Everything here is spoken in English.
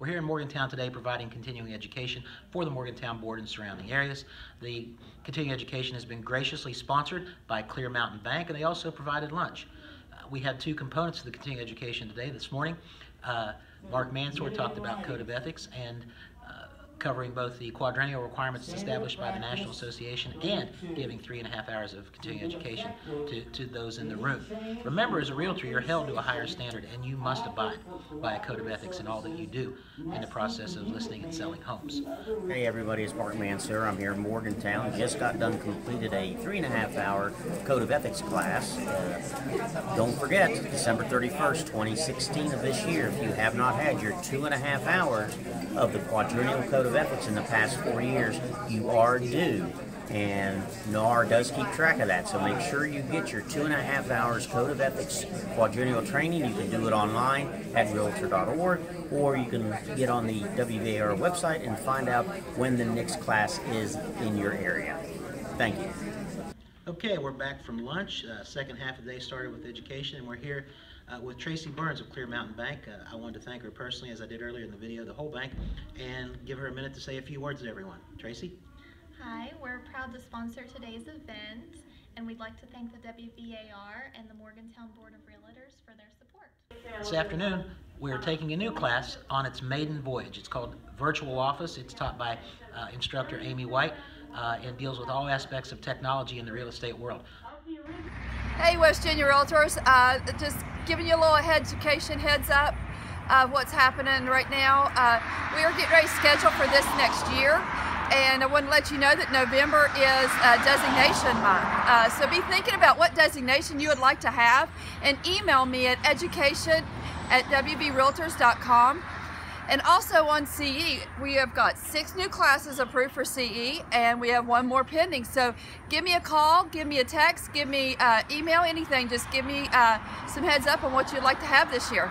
We're here in Morgantown today providing continuing education for the Morgantown Board and surrounding areas. The continuing education has been graciously sponsored by Clear Mountain Bank, and they also provided lunch. Uh, we had two components to the continuing education today. This morning, uh, Mark Mansour talked about code of ethics and covering both the quadrennial requirements established by the National Association and giving three and a half hours of continuing education to, to those in the room. Remember, as a realtor, you're held to a higher standard and you must abide by a code of ethics in all that you do in the process of listing and selling homes. Hey everybody, it's Mark Mansour. I'm here in Morgantown. Just got done completed a three and a half hour Code of Ethics class. Uh, don't forget, December 31st, 2016 of this year, if you have not had your two and a half hours of the quadrennial Code of Ethics in the past four years, you are due. And NAR does keep track of that, so make sure you get your two and a half hours Code of Ethics quadrennial training. You can do it online at realtor.org, or you can get on the WVAR website and find out when the next class is in your area. Thank you. Okay, we're back from lunch. Uh, second half of the day started with education, and we're here uh, with Tracy Burns of Clear Mountain Bank. Uh, I wanted to thank her personally, as I did earlier in the video, the whole bank, and give her a minute to say a few words to everyone. Tracy? Hi, we're proud to sponsor today's event, and we'd like to thank the WVAR and the Morgantown Board of Realtors for their support. This afternoon, we're taking a new class on its maiden voyage. It's called Virtual Office. It's taught by uh, instructor Amy White uh, and deals with all aspects of technology in the real estate world. Hey, West Virginia Realtors, uh, just giving you a little education heads up of what's happening right now. Uh, we are getting ready to schedule for this next year. And I want to let you know that November is designation month. Uh, so be thinking about what designation you would like to have and email me at education at wvrealtors.com. And also on CE, we have got six new classes approved for CE and we have one more pending. So give me a call, give me a text, give me uh, email, anything. Just give me uh, some heads up on what you'd like to have this year.